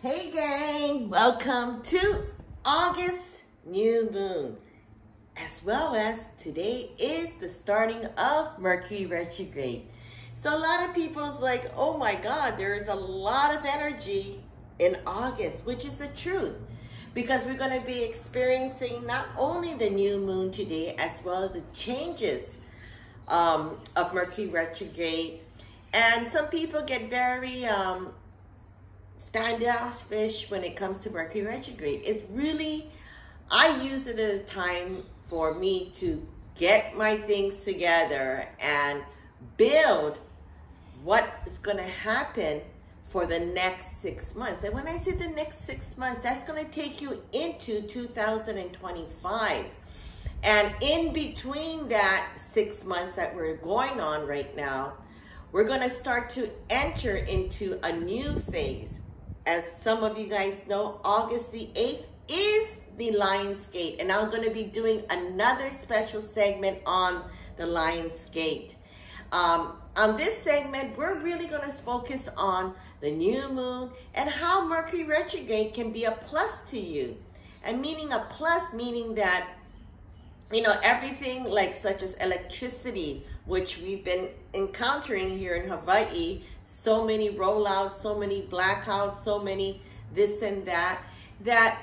Hey gang, welcome to August New Moon. As well as today is the starting of Mercury retrograde. So a lot of people's like, oh my God, there is a lot of energy in August, which is the truth. Because we're going to be experiencing not only the new moon today, as well as the changes um, of Mercury retrograde. And some people get very um, standoffish when it comes to Mercury retrograde. It's really, I use it as a time for me to get my things together and build what is going to happen for the next six months. And when I say the next six months, that's going to take you into 2025. And in between that six months that we're going on right now, we're going to start to enter into a new phase. As some of you guys know, August the 8th is the Lion's Gate. And I'm going to be doing another special segment on the Lion's Gate. Um, on this segment, we're really going to focus on the new moon and how Mercury retrograde can be a plus to you. And meaning a plus, meaning that you know, everything like such as electricity, which we've been encountering here in Hawaii, so many rollouts, so many blackouts, so many this and that, that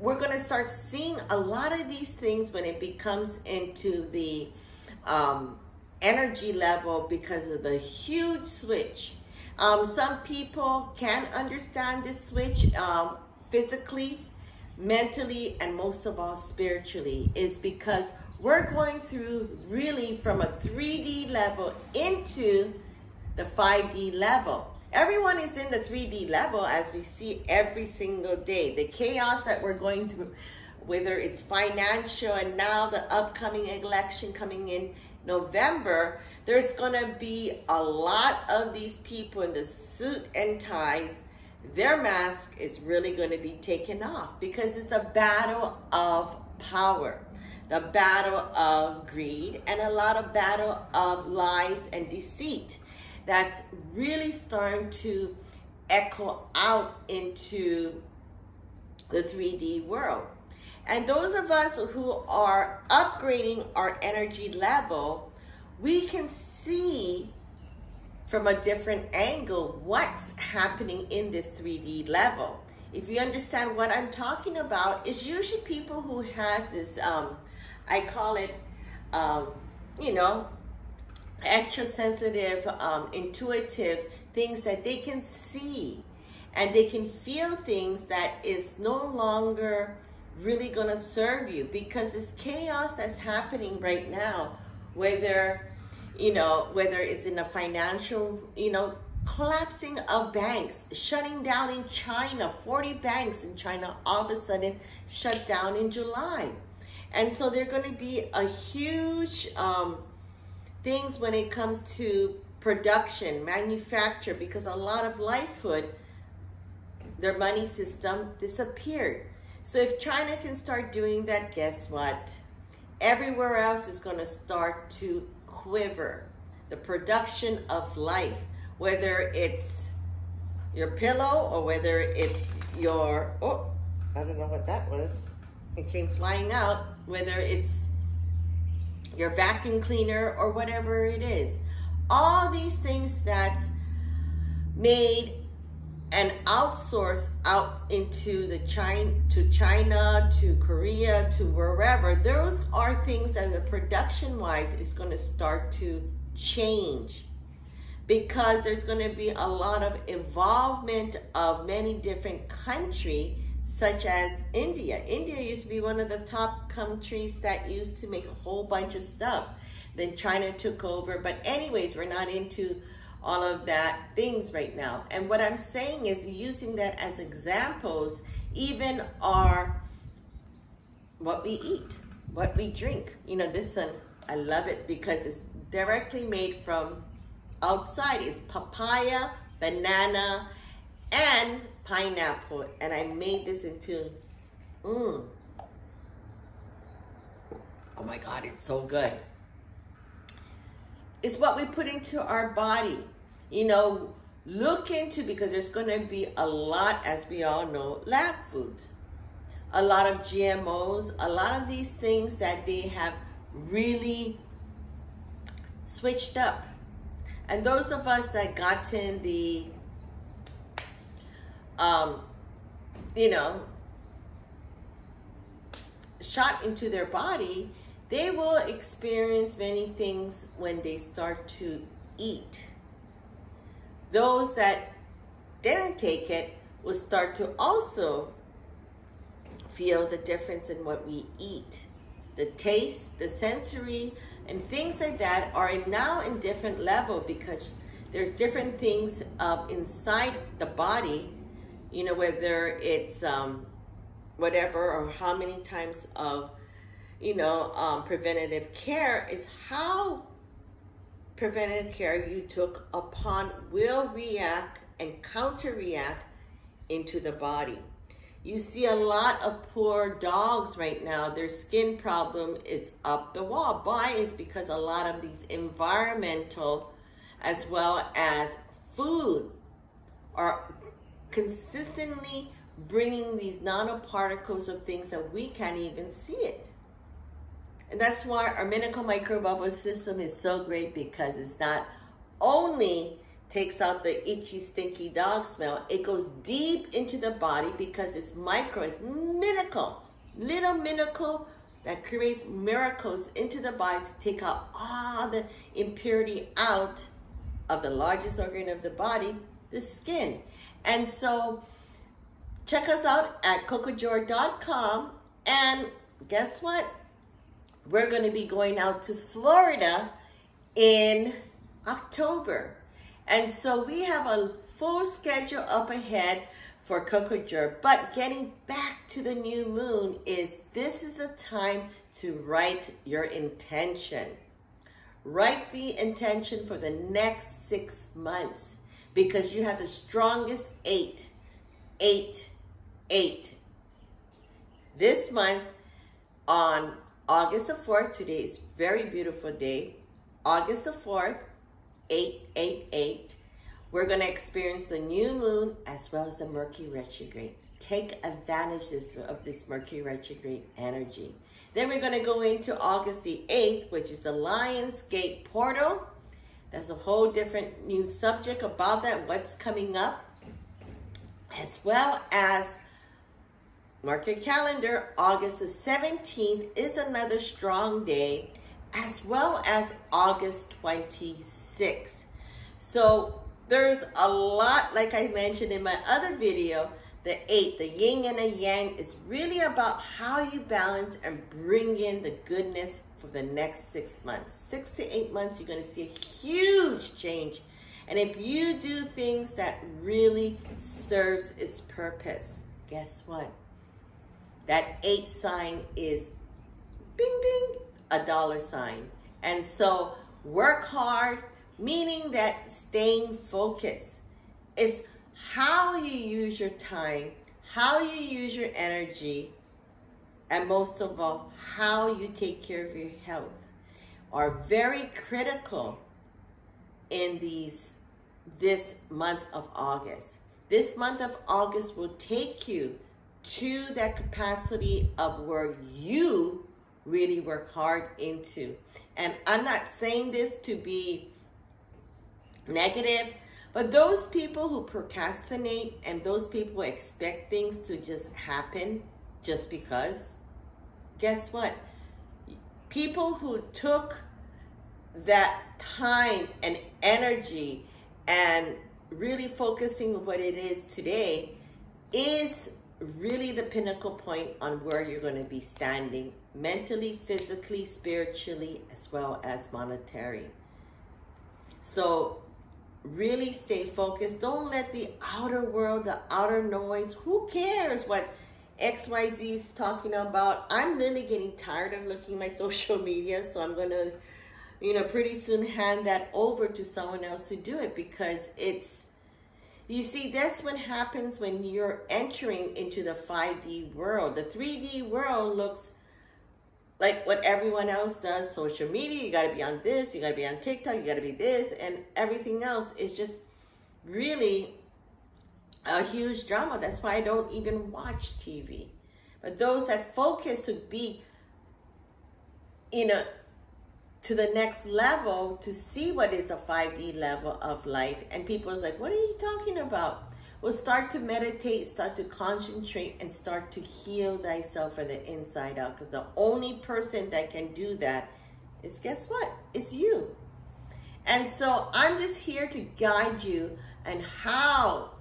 we're going to start seeing a lot of these things when it becomes into the um, energy level because of the huge switch. Um, some people can understand this switch um, physically, mentally, and most of all spiritually is because we're going through really from a 3D level into the 5D level. Everyone is in the 3D level as we see every single day. The chaos that we're going through, whether it's financial and now the upcoming election coming in November, there's going to be a lot of these people in the suit and ties their mask is really going to be taken off because it's a battle of power, the battle of greed, and a lot of battle of lies and deceit that's really starting to echo out into the 3D world. And those of us who are upgrading our energy level, we can see from a different angle what's happening in this 3D level. If you understand what I'm talking about, it's usually people who have this, um, I call it, um, you know, extra sensitive, um, intuitive things that they can see and they can feel things that is no longer really going to serve you because this chaos that's happening right now, whether you know, whether it's in a financial, you know, collapsing of banks, shutting down in China, 40 banks in China all of a sudden shut down in July. And so there are going to be a huge um, things when it comes to production, manufacture, because a lot of livelihood, their money system disappeared. So if China can start doing that, guess what? Everywhere else is going to start to quiver, the production of life, whether it's your pillow or whether it's your, oh, I don't know what that was. It came flying out, whether it's your vacuum cleaner or whatever it is. All these things that's made and outsourced out into the China, to China, to Korea, to wherever, those are things that the production wise is going to start to change because there's going to be a lot of involvement of many different countries such as India. India used to be one of the top countries that used to make a whole bunch of stuff. Then China took over. But anyways, we're not into all of that things right now. And what I'm saying is using that as examples, even our, what we eat, what we drink. You know, this one, I love it because it's directly made from outside. It's papaya, banana, and pineapple. And I made this into, mmm. Oh my God, it's so good. It's what we put into our body. You know, look into because there's going to be a lot, as we all know, lab foods, a lot of GMOs, a lot of these things that they have really switched up. And those of us that gotten the, um, you know, shot into their body, they will experience many things when they start to eat. Those that didn't take it will start to also feel the difference in what we eat. The taste, the sensory, and things like that are now in different level because there's different things of inside the body, you know, whether it's um, whatever or how many times of, you know, um, preventative care is how preventative care you took upon will react and counter react into the body. You see a lot of poor dogs right now. Their skin problem is up the wall. Why? Is because a lot of these environmental as well as food are consistently bringing these nanoparticles of things that we can't even see it. And that's why our medical microbiome system is so great because it's not only takes out the itchy, stinky dog smell. It goes deep into the body because it's micro, it's minical, little minical that creates miracles into the body to take out all the impurity out of the largest organ of the body, the skin. And so check us out at cocojor.com and guess what? We're going to be going out to Florida in October. And so we have a full schedule up ahead for Coco But getting back to the new moon is this is a time to write your intention. Write the intention for the next six months because you have the strongest eight, eight, eight. This month on August the 4th, today is very beautiful day. August the 4th, 888. We're going to experience the new moon as well as the Mercury retrograde. Take advantage of this Mercury retrograde energy. Then we're going to go into August the 8th, which is the Lion's Gate portal. That's a whole different new subject about that, what's coming up. As well as mark your calendar, August the 17th is another strong day, as well as August 26th. So there's a lot, like I mentioned in my other video, the eight, the yin and the yang is really about how you balance and bring in the goodness for the next six months. Six to eight months, you're going to see a huge change. And if you do things that really serves its purpose, guess what? That eight sign is bing, bing, a dollar sign. And so work hard, meaning that staying focused is how you use your time, how you use your energy, and most of all, how you take care of your health are very critical in these this month of August. This month of August will take you to that capacity of where you really work hard into. And I'm not saying this to be negative. But those people who procrastinate and those people expect things to just happen just because, guess what? People who took that time and energy and really focusing on what it is today is really the pinnacle point on where you're going to be standing mentally, physically, spiritually, as well as monetary. So really stay focused. Don't let the outer world, the outer noise, who cares what XYZ is talking about? I'm really getting tired of looking at my social media, so I'm going to, you know, pretty soon hand that over to someone else to do it because it's, you see, that's what happens when you're entering into the 5D world. The 3D world looks like what everyone else does, social media, you gotta be on this, you gotta be on TikTok, you gotta be this, and everything else is just really a huge drama. That's why I don't even watch TV. But those that focus to be in a to the next level to see what is a 5D level of life. And people is like, what are you talking about? Well, start to meditate, start to concentrate, and start to heal thyself from the inside out. Because the only person that can do that is, guess what? It's you. And so I'm just here to guide you and how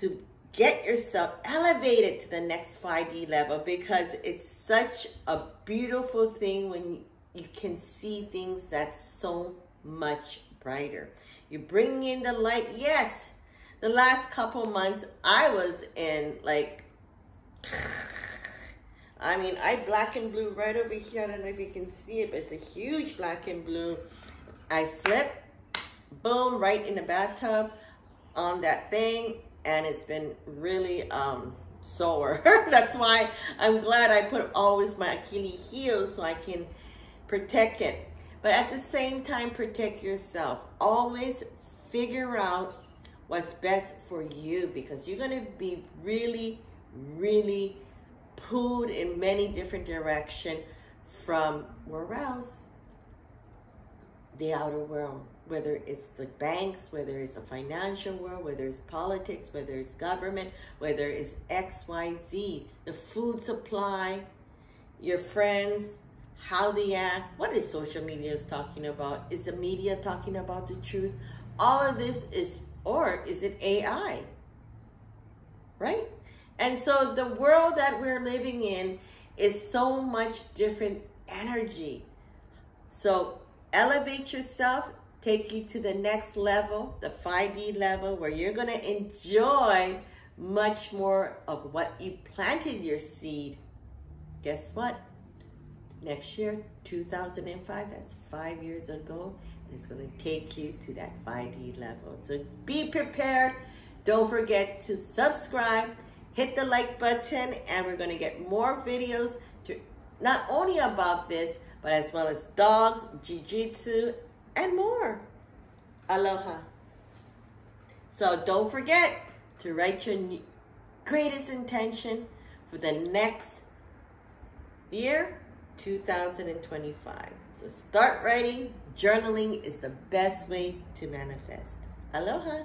to get yourself elevated to the next 5D level because it's such a beautiful thing when you can see things that's so much brighter. You bring in the light. Yes, the last couple months I was in like, I mean, I black and blue right over here. I don't know if you can see it, but it's a huge black and blue. I slipped, boom, right in the bathtub on that thing. And it's been really um, sore. That's why I'm glad I put always my Achilles heel so I can protect it. But at the same time, protect yourself. Always figure out what's best for you because you're going to be really, really pulled in many different direction from where else? The outer world. Whether it's the banks, whether it's the financial world, whether it's politics, whether it's government, whether it's X, Y, Z, the food supply, your friends, how they act, what is social media is talking about? Is the media talking about the truth? All of this is, or is it AI? Right? And so the world that we're living in is so much different energy. So elevate yourself, take you to the next level, the 5D level, where you're going to enjoy much more of what you planted your seed. Guess what? next year, 2005, that's five years ago, and it's going to take you to that 5D level. So be prepared. Don't forget to subscribe, hit the like button, and we're going to get more videos to not only about this, but as well as dogs, jiu-jitsu, and more. Aloha. So don't forget to write your greatest intention for the next year 2025. So start writing. Journaling is the best way to manifest. Aloha.